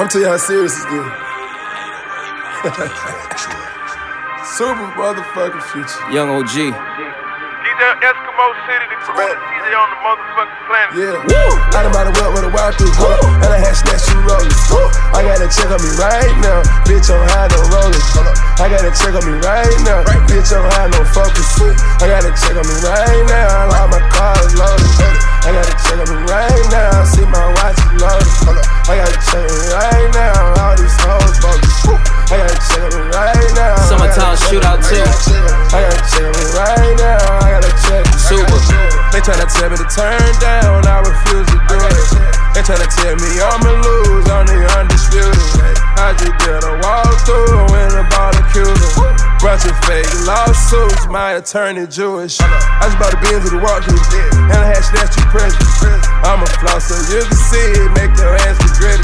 I'm telling you how serious this is. Super motherfucking future. Young OG. DJ Eskimo City, the coolest DJ on the motherfucking planet. Yeah. Woo! I done bought a whip with a wild through hold up. And I had snatch two rollers. I got a check on me right now. Bitch, I'm high, no rollers. I got a check on me right now. Bitch, I'm high, no focus. I got a check on me right now. All my cars loaded. I got a check on me right now. See my watch tell me to turn down, I refuse to do it. They try to tell me I'ma lose, I'm the undisputed. I just did Bunch of fake lawsuits, my attorney Jewish. I just bought a Benz with a walk through, and I had snatched two presents. I'm a floss so you can see it, make your ass be gritty.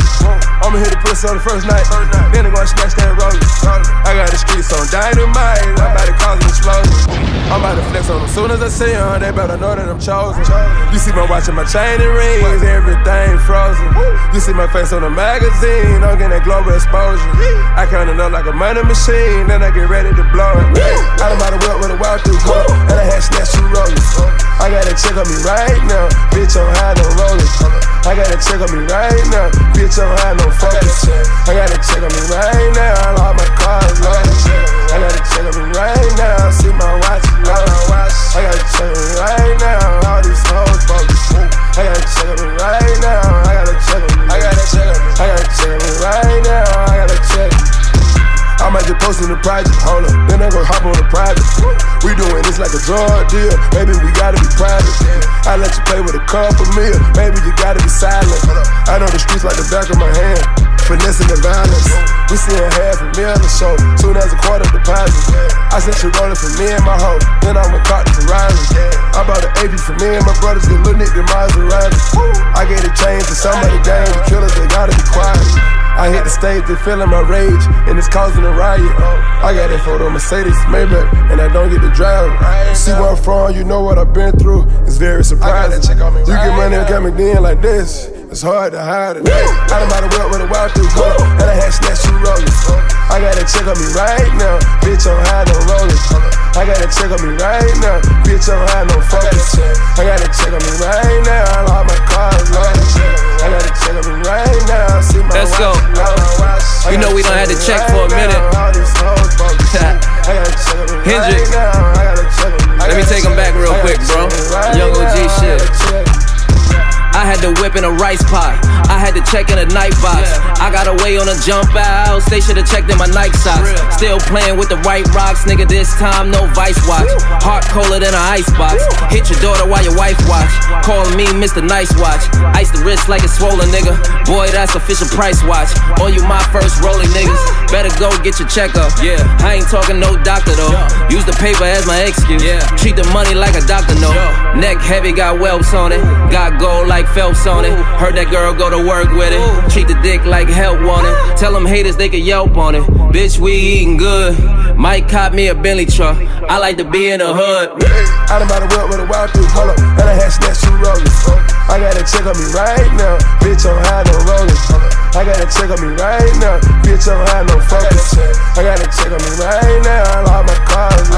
I'ma hit the pussy on the first night, then I'm gonna snatch that roller. I got the streets on dynamite, I'm about to cause an explosion. I'm about to flex on them soon as I see them, they better know that I'm chosen. You see my watch and my chain and rings, everything frozen. You see my face on the magazine, I'm getting that global exposure. I count it up like a money machine, then I get ready to blow it. I done bought a whip with a wild through hold and I had snatch two rollers. I got a check on me right now, bitch, I'm high, no rollers. I got a check on me right now, bitch, I'm high, no focus. I got a check on me right now, all my cars project, hold up, then I go hop on the private. We doing this like a drug deal, baby, we gotta be private. I let you play with a couple meal, baby, you gotta be silent. I know the streets like the back of my hand, finessing the violence. We seeing half a meal a show, soon as a quarter deposit. I sent you rolling for me and my hoe, then I went caught the Ferrari. I bought an AP for me and my brothers, get little Nick the Maserati. I gave a change to somebody gang, I hit the stage, they feeling my rage, and it's causing a riot. I got that photo Mercedes Maybach, and I don't get to drive. See where I'm from, you know what I've been through. It's very surprising. You get money and coming in like this. It's hard to hide it. I done bought a whip with a wild through hold and I had snatch two rollers. I got a check on me right now, bitch, I'm high, no rollers. I got a check on me right now, bitch, I'm high, no focus. I got a check on me right You know we don't have to check for a minute. Hendrix. Let me take 'em back real quick, bro. Young OG shit. I had to whip in a rice pot. I had to check in a night box. I got away on a jump out. They should have checked in my Nike socks. Still playing with the right rocks, nigga. This time no vice watch. Heart colder than an ice box. Hit your daughter while your wife watch. Calling me Mr. Nice Watch. Ice the wrist like it's swollen, nigga. Boy, that's official price watch. On you my first rolling niggas. Better go get your checkup. Yeah, I ain't talking no doctor though. Use the paper as my excuse. Treat the money like a doctor no. Neck heavy, got whelps on it. Got gold like Phelps on it. Heard that girl go to work with it. Treat the dick like help it. Tell them haters they can yelp on it. Bitch, we eating good. Might cop me a Bentley truck. I like to be in the hood. I done bought a whip with a wild through hold up, and I had snatch two rollers. I got a check on me right now, bitch, I'm high, no rollers. I got a check on me right now, bitch, I'm high, no focus. I got a check on me right now, all my cars